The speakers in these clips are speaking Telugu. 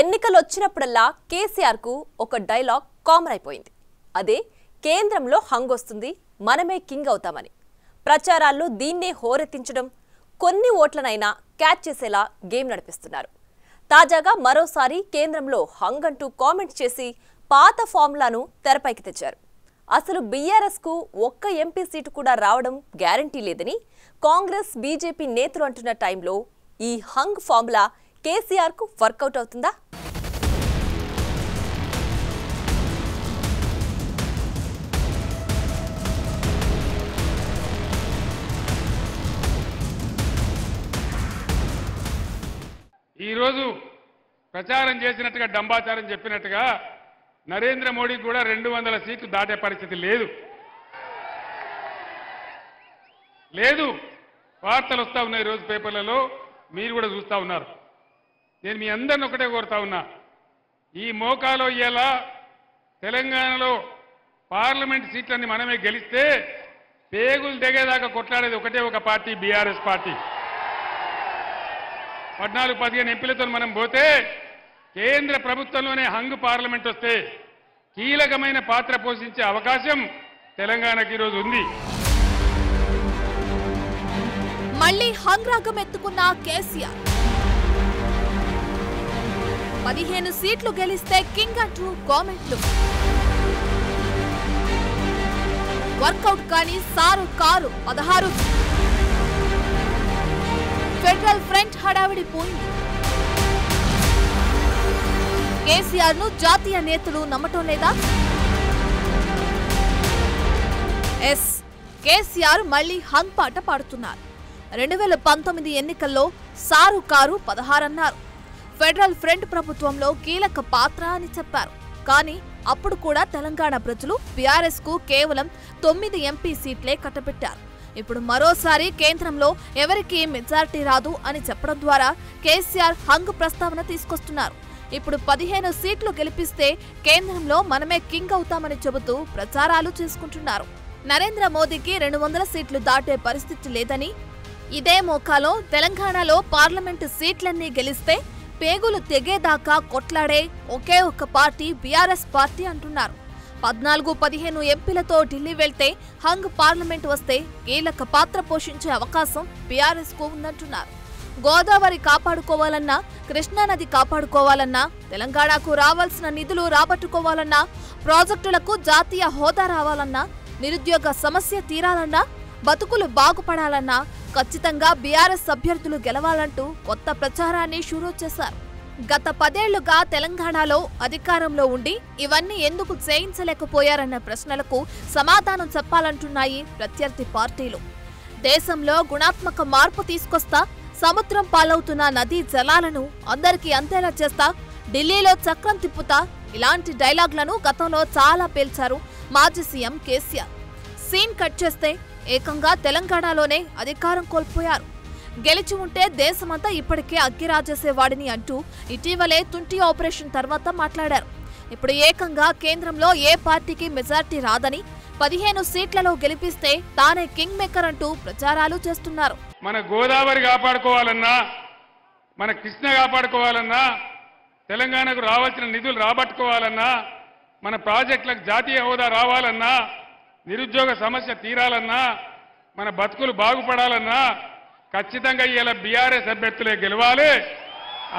ఎన్నికలు వచ్చినప్పుడల్లా కేసీఆర్కు ఒక డైలాగ్ కామన్ అయిపోయింది అదే కేంద్రంలో హంగొస్తుంది మనమే కింగ్ అవుతామని. ప్రచారాల్లో దీన్నే హోరెత్తించడం కొన్ని ఓట్లనైనా క్యాచ్ చేసేలా గేమ్ నడిపిస్తున్నారు. తాజాగా మరోసారి కేంద్రంలో హంగ్ అంటూ కామెంట్ చేసి పాత ఫార్ములాను తెరపైకి తెచ్చారు. అసలు బీఆర్ఎస్కు ఒక్క ఎంపీ సీటు కూడా రావడం గ్యారంటీ లేదని కాంగ్రెస్ బీజేపీ నేతలు అంటున్న టైంలో ఈ హంగ్ ఫార్ములా కేసీఆర్కు వర్కౌట్ అవుతుందా? ఈరోజు ప్రచారం చేసినట్టుగా డంబాచారం చెప్పినట్టుగా నరేంద్ర మోడీకి కూడా రెండు వందల సీట్లు దాటే పరిస్థితి లేదు. లేదు. వార్తలు వస్తా ఉన్నాయి ఈరోజు పేపర్లలో. మీరు కూడా చూస్తా ఉన్నారు. నేను మీ అందరిని ఒకటే కోరుతా ఉన్నా. ఈ మోకాలో ఇలా తెలంగాణలో పార్లమెంట్ సీట్లన్నీ మనమే గెలిస్తే పేగులు దిగేదాకా కొట్లాడేది ఒకటే ఒక పార్టీ బీఆర్ఎస్ పార్టీ. పద్నాలుగు పదిహేను ఎంపీలతో మనం పోతే కేంద్ర ప్రభుత్వంలోనే హంగ్ పార్లమెంట్ వస్తే కీలకమైన పాత్ర పోషించే అవకాశం తెలంగాణకి ఈరోజు ఉంది. మళ్ళీ హంగ్రాగం ఎత్తుకున్న కేసీఆర్. పదిహేను సీట్లు గెలిస్తే కింగ్ అంటూ కామెంట్లు. వర్కౌట్ కానీ సారు కారు పదహారు. ఫెడరల్ ఫ్రంట్ హడావిడి పోయింది. కేసీఆర్ను జాతీయ నేతలు నమ్మటం లేదా? ఎస్ కేసీఆర్ మళ్ళీ హంగ్ పాట పాడుతున్నారు. రెండు వేల పంతొమ్మిది ఎన్నికల్లో సారు కారు పదహారన్నారు ఫెడరల్ ఫ్రంట్ ప్రభుత్వంలో కీలక పాత్ర అని చెప్పారు. కానీ అప్పుడు కూడా తెలంగాణ ప్రజలు బీఆర్ఎస్కు కేవలం తొమ్మిది ఎంపీ సీట్లే కట్టబెట్టారు. ఇప్పుడు మరోసారి కేంద్రంలో ఎవరికి మెజారిటీ రాదు అని చెప్పడం ద్వారా కేసీఆర్ హంగ్ ప్రస్తావన తీసుకొస్తున్నారు. ఇప్పుడు పదిహేను సీట్లు గెలిపిస్తే కేంద్రంలో మనమే కింగ్ అవుతామని చెబుతూ ప్రచారాలు చేసుకుంటున్నారు. నరేంద్ర మోదీకి రెండు వందల సీట్లు దాటే పరిస్థితి లేదని ఇదే మోకాలో తెలంగాణలో పార్లమెంటు సీట్లన్నీ గెలిస్తే పేగులు తెగేదాకా కొట్లాడే ఒకే ఒక్క పార్టీ బీఆర్ఎస్ పార్టీ అంటున్నారు. పద్నాలుగు పదిహేను ఎంపీలతో ఢిల్లీ వెళ్తే హంగ్ పార్లమెంట్ వస్తే కీలక పాత్ర పోషించే అవకాశం బీఆర్ఎస్కు ఉందంటున్నారు. గోదావరి కాపాడుకోవాలన్నా కృష్ణానది కాపాడుకోవాలన్నా తెలంగాణకు రావాల్సిన నిధులు రాబట్టుకోవాలన్నా ప్రాజెక్టులకు జాతీయ హోదా రావాలన్నా నిరుద్యోగ సమస్య తీరాలన్నా బతుకులు బాగుపడాలన్నా ఖచ్చితంగా బీఆర్ఎస్ అభ్యర్థులు గెలవాలంటూ కొత్త ప్రచారాన్ని షురూ చేశారు. గత పదేళ్ళుగా తెలంగాణలో అధికారంలో ఉండి ఇవన్నీ ఎందుకు చేయించలేకపోయారన్న ప్రశ్నలకు సమాధానం చెప్పాలంటున్నాయి ప్రత్యర్థి పార్టీలు. దేశంలో గుణాత్మక మార్పు తీసుకొస్తా సముద్రం పాలవుతున్న నదీ జలాలను అందరికీ అంతేలా చేస్తా ఢిల్లీలో చక్రం తిప్పుతా ఇలాంటి డైలాగ్లను గతంలో చాలా పేల్చారు మాజీ సీఎం కేసీఆర్. సీన్ కట్ చేస్తే ఏకంగా తెలంగాణలోనే అధికారం కోల్పోయారు. గెలిచి ఉంటే దేశమంతా ఇప్పటికే అగ్గిరాజేసేవాడిని అంటూ ఇటీవలే తుంటి ఆపరేషన్ తర్వాత మాట్లాడారు. ఇప్పుడు ఏకంగా కేంద్రంలో ఏ పార్టీకి మెజార్టీ రాదని పదిహేను సీట్లలో గెలిపిస్తే తానే కింగ్ మేకర్ అంటూ ప్రచారాలు చేస్తున్నారు. మన గోదావరి కాపాడుకోవాలన్నా మన కృష్ణ కాపాడుకోవాలన్నా తెలంగాణకు రావాల్సిన నిధులు రాబట్టుకోవాలన్నా మన ప్రాజెక్టులకు జాతీయ హోదా రావాలన్నా నిరుద్యోగ సమస్య తీరాలన్నా మన బతుకులు బాగుపడాలన్నా ఖచ్చితంగా ఇలా బీఆర్ఎస్ అభ్యర్థులే గెలవాలి.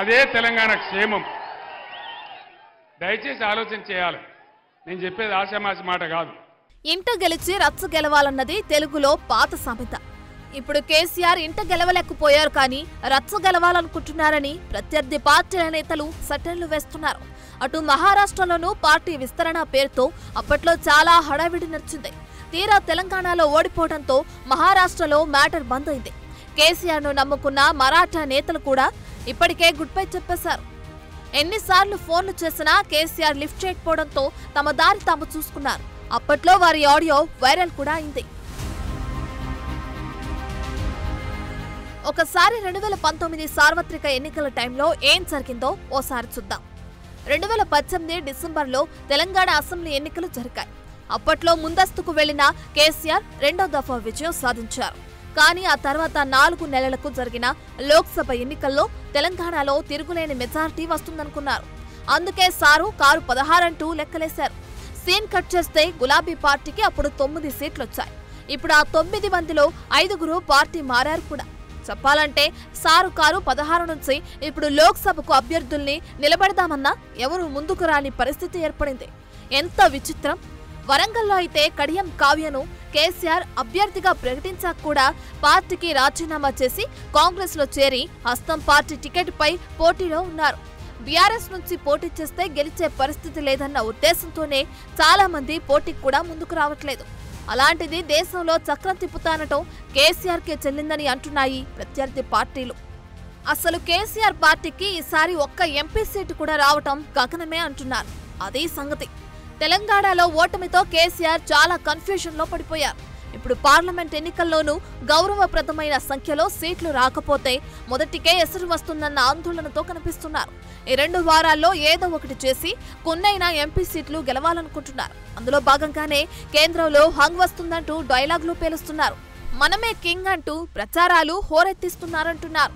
అదే తెలంగాణ క్షేమం. దయచేసి ఆలోచన చేయాలి. నేను చెప్పేది ఆశామాసి మాట కాదు. ఇంట గెలిచి రచ్చ గెలవాలన్నది తెలుగులో పాత సామెత ఇప్పుడు కేసీఆర్ ఇంట గెలవలేకపోయారు కానీ రచ్చ గెలవాలనుకుంటున్నారని ప్రత్యర్థి పార్టీల నేతలు సటన్లు వేస్తున్నారు. అటు మహారాష్ట్రలోనూ పార్టీ విస్తరణ పేరుతో అప్పట్లో చాలా హడావిడి నడిచింది. తీరా తెలంగాణలో ఓడిపోవడంతో మహారాష్ట్రలో మ్యాటర్ బంద్ అయింది. కేసీఆర్ను నమ్ముకున్న మరాఠా నేతలు కూడా ఇప్పటికే గుడ్ బై చెప్పేశారు. ఎన్నిసార్లు ఫోన్లు చేసినా కేసీఆర్ లిఫ్ట్ చేయకపోవడంతో తమ దారి తాము చూసుకున్నారు. అప్పట్లో వారి ఆడియో వైరల్ కూడా అయింది. ఒకసారి రెండు వేల పంతొమ్మిది సార్వత్రిక ఎన్నికల టైంలో ఏం జరిగిందో ఓసారి చూద్దాం. రెండు వేల పద్దెనిమిది డిసెంబర్లో తెలంగాణ అసెంబ్లీ ఎన్నికలు జరిగాయి. అప్పట్లో ముందస్తుకు వెళ్ళిన కేసీఆర్ రెండో దఫా విజయం సాధించారు. కానీ ఆ తర్వాత నాలుగు నెలలకు జరిగిన లోక్సభ ఎన్నికల్లో తెలంగాణలో తిరుగులేని మెజారిటీ వస్తుందనుకున్నారు. అందుకే సారు కారు పదహారంటూ లెక్కలేశారు. సీన్ కట్ చేస్తే గులాబీ పార్టీకి అప్పుడు తొమ్మిది సీట్లు వచ్చాయి ఇప్పుడు ఆ తొమ్మిది మందిలో ఐదుగురు పార్టీ మారారు కూడా. చెప్పాలంటే సారు కారు పదహారు నుంచి ఇప్పుడు లోక్సభకు అభ్యర్థుల్ని నిలబెడదామన్నా ఎవరు ముందుకు రాని పరిస్థితి ఏర్పడింది. ఎంత విచిత్రం! వరంగల్లో అయితే కడియం కావ్యను కేసీఆర్ అభ్యర్థిగా ప్రకటించాక కూడా పార్టీకి రాజీనామా చేసి కాంగ్రెస్లో చేరి హస్తం పార్టీ టికెట్పై పోటీలో ఉన్నారు. బీఆర్ఎస్ నుంచి పోటీ చేస్తే గెలిచే పరిస్థితి లేదన్న ఉద్దేశంతోనే చాలామంది పోటీకి కూడా ముందుకు రావట్లేదు. అలాంటిది దేశంలో చక్రం తిప్పుతానటం కేసీఆర్కే చెల్లిందని అంటున్నాయి ప్రత్యర్థి పార్టీలు. అసలు కేసీఆర్ పార్టీకి ఈసారి ఒక్క ఎంపీ సీటు కూడా రావటం గగనమే అంటున్నారు. అదే సంగతి. తెలంగాణలో ఓటమితో కేసీఆర్ చాలా కన్ఫ్యూషన్లో పడిపోయారు. ఇప్పుడు పార్లమెంట్ ఎన్నికల్లోనూ గౌరవప్రదమైన సంఖ్యలో సీట్లు రాకపోతే మొదటికే ఎసురు వస్తుందన్న ఆందోళనతో కనిపిస్తున్నారు. ఈ రెండు వారాల్లో ఏదో ఒకటి చేసి కొన్నైనా ఎంపీ సీట్లు గెలవాలనుకుంటున్నారు. అందులో భాగంగానే కేంద్రంలో హంగ్ వస్తుందంటూ డైలాగ్లు పేలుస్తున్నారు. మనమే కింగ్ అంటూ ప్రచారాలు హోరెత్తిస్తున్నారంటున్నారు.